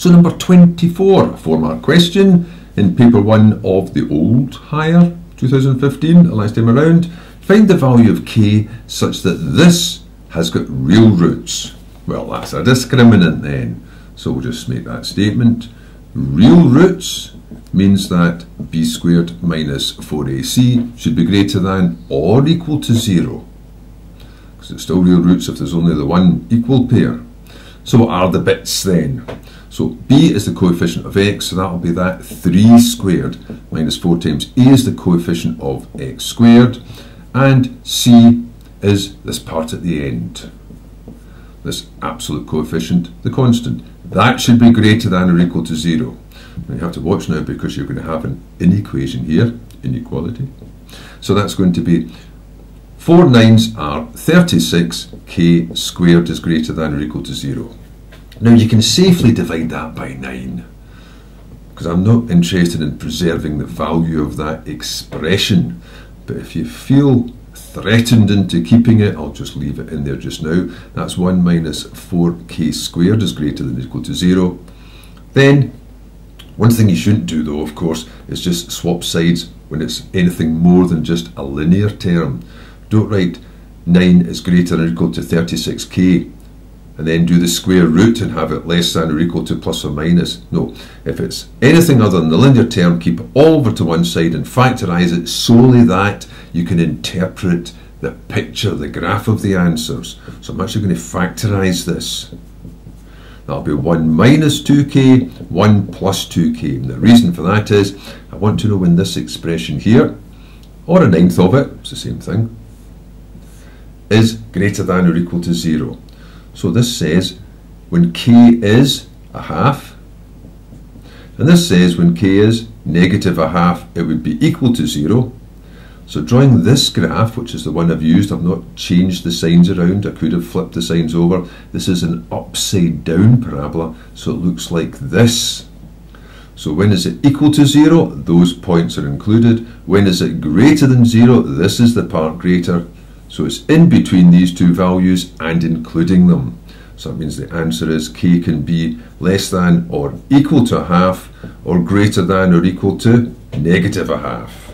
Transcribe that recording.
So number 24, a four mark question in paper one of the old higher 2015, the last time around. Find the value of k such that this has got real roots. Well, that's a discriminant then. So we'll just make that statement. Real roots means that b squared minus 4ac should be greater than or equal to 0. Because it's still real roots if there's only the one equal pair. So what are the bits then? So b is the coefficient of x, so that will be that 3 squared minus 4 times a is the coefficient of x squared, and c is this part at the end, this absolute coefficient, the constant. That should be greater than or equal to 0. Now you have to watch now because you're going to have an inequation here, inequality. So that's going to be 4 nines are 36, k squared is greater than or equal to 0. Now you can safely divide that by 9 because I'm not interested in preserving the value of that expression. But if you feel threatened into keeping it, I'll just leave it in there just now. That's 1 minus 4k squared is greater than or equal to 0. Then, one thing you shouldn't do though, of course, is just swap sides when it's anything more than just a linear term. Don't write 9 is greater than or equal to 36k and then do the square root and have it less than or equal to plus or minus. No, if it's anything other than the linear term, keep it all over to one side and factorise it solely that you can interpret the picture, the graph of the answers. So I'm actually going to factorise this. That'll be 1 minus 2k, 1 plus 2k. And the reason for that is I want to know when this expression here, or a ninth of it, it's the same thing, is greater than or equal to 0. So this says when k is a half, and this says when k is negative a half, it would be equal to 0. So drawing this graph, which is the one I've used, I've not changed the signs around, I could have flipped the signs over. This is an upside down parabola, so it looks like this. So when is it equal to 0? Those points are included. When is it greater than 0? This is the part greater. So it's in between these two values and including them. So that means the answer is k can be less than or equal to a half or greater than or equal to negative a half.